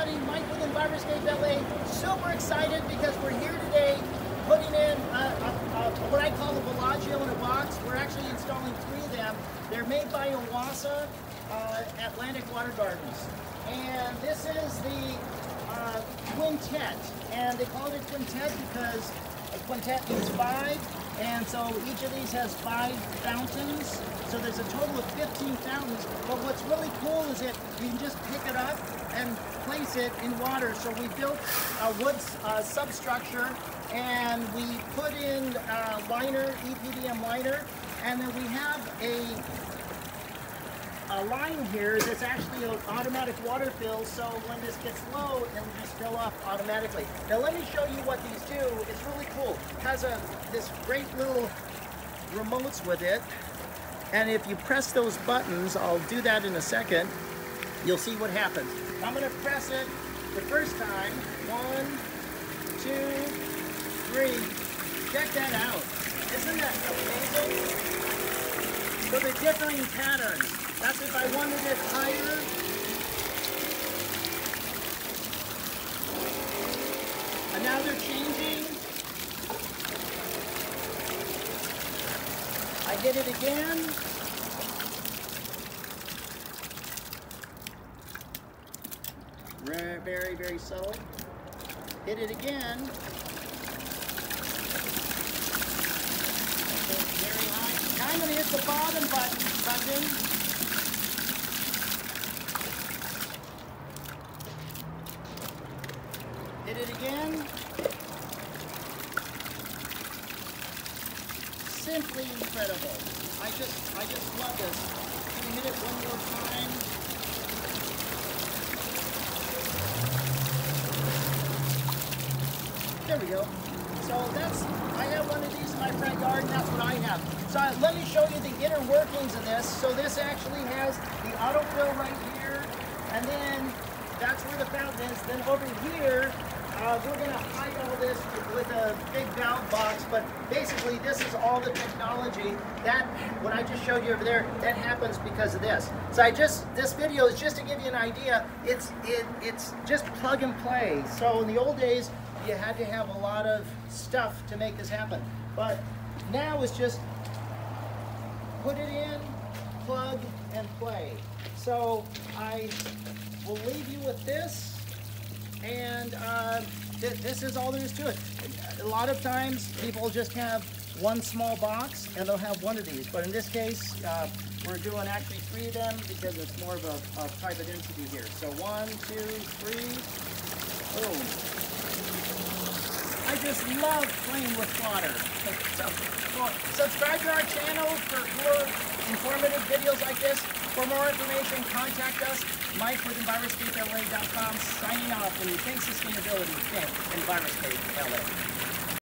everybody, Mike with Enviroscape LA. Super excited because we're here today putting in a, a, a, what I call the Bellagio in a box. We're actually installing three of them. They're made by OASE uh, Atlantic Water Gardens. And this is the uh, quintet. And they call it a quintet because quintet means five. And so each of these has five fountains. So there's a total of 15 fountains. But what's really cool is that you can just pick it up and place it in water. So we built a wood uh, substructure and we put in uh, liner, EPDM liner, and then we have a a line here that's actually an automatic water fill, so when this gets low, it'll just fill up automatically. Now let me show you what these do. It's really cool. It has a this great little remotes with it, and if you press those buttons, I'll do that in a second, you'll see what happens. I'm gonna press it the first time. One, two, three. Check that out. Isn't that amazing? So the differing patterns. That's if I wanted it higher. And now they're changing. I did it again. Very, very, very subtle. Hit it again. Very high. Now I'm going to hit the bottom button. button. It again. Simply incredible. I just, I just love this. Can we hit it one more time? There we go. So that's, I have one of these in my front yard and that's what I have. So let me show you the inner workings of this. So this actually has the autofill right here, and then that's where the fountain is. Then over here, uh, we're going to hide all this with a big valve box, but basically this is all the technology. That, what I just showed you over there, that happens because of this. So I just, this video is just to give you an idea. It's, it, it's just plug and play. So in the old days, you had to have a lot of stuff to make this happen. But now it's just put it in, plug, and play. So I will leave you with this. And uh, th this is all there is to it. A lot of times people just have one small box and they'll have one of these. But in this case, uh, we're doing actually three of them because it's more of a, a private entity here. So one, two, three, boom. I just love playing with water. So, well, subscribe to our channel for more informative videos like this. For more information, contact us. Mike with EnviroscapeLA.com signing off you think sustainability, think Enviroscape LA.